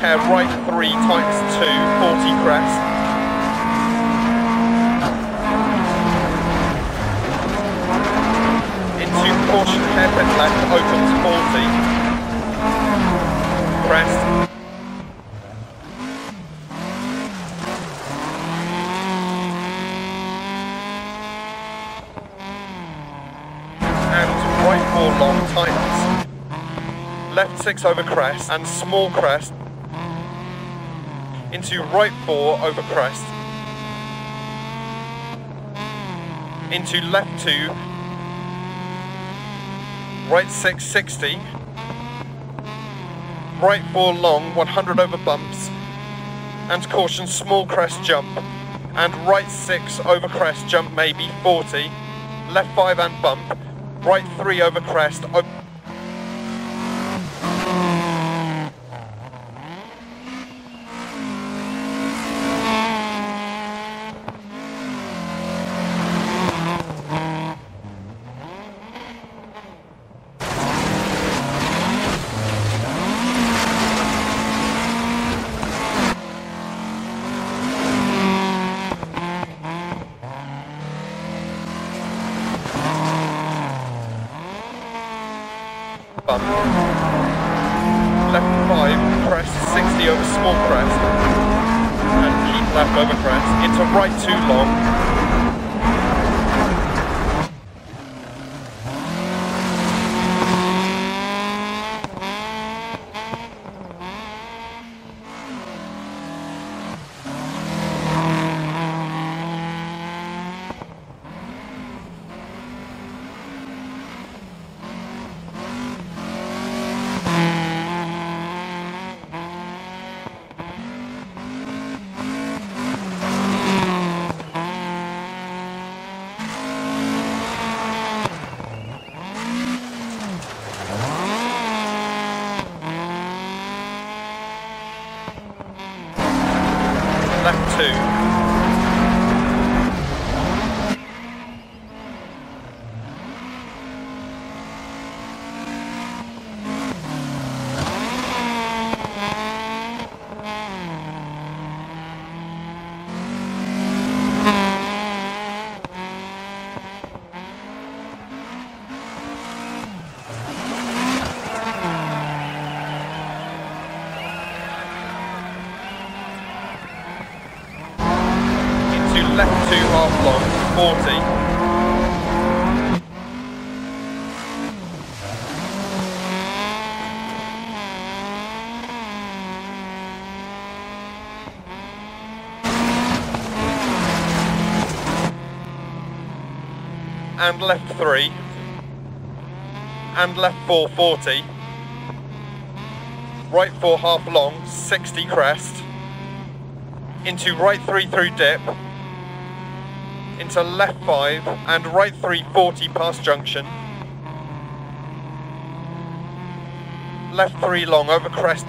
care, right 3 times 2, 40 crest. Into caution, hairpin left, opens 40. Crest. And right 4 long tightens left six over crest and small crest into right four over crest into left two. Right six 60 right four long 100 over bumps. And caution small crest jump. And right six over crest jump maybe 40 left five and bump. Right three over crest. Left 5, crest 60 over small crest. And keep left over crest. Into right 2 long. left two. Left two half long, 40. And left three. And left four, 40. Right four half long, 60 crest. Into right three through dip into left 5 and right 340 past junction. Left 3 long over crest.